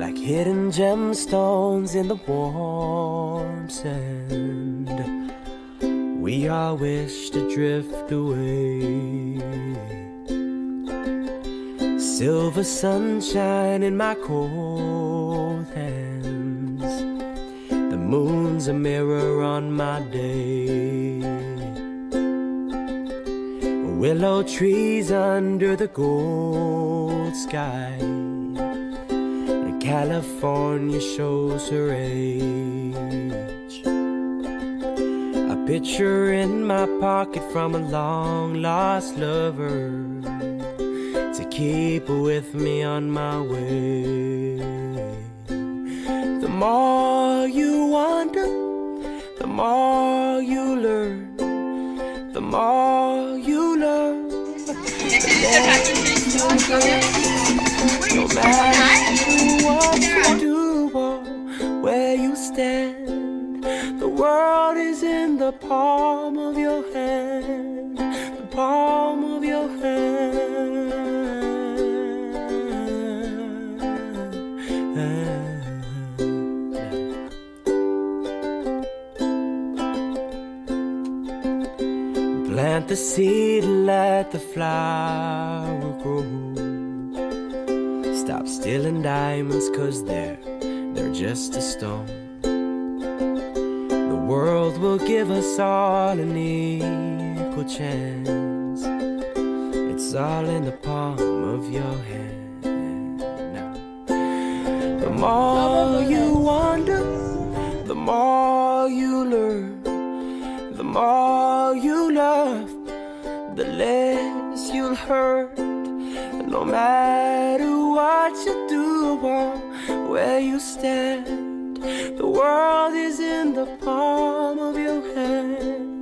like hidden gemstones in the warm sand. We all wish to drift away. Silver sunshine in my cold hands. The moon's a mirror on my day. Willow trees under the gold sky. California shows her age. A picture in my pocket from a long lost lover to keep with me on my way. The more you wander, the more you learn, the more No matter what you do or where you stand, the world is in the palm of your hand, the palm of your hand. Plant the seed, let the flower grow. Stop stealing diamonds, cause they're, they're just a stone. The world will give us all an equal chance. It's all in the palm of your hand. The more you wander, the more you learn. The more you love, the less you'll hurt. No matter what you do or where you stand, the world is in the palm of your hand. The palm of your hand.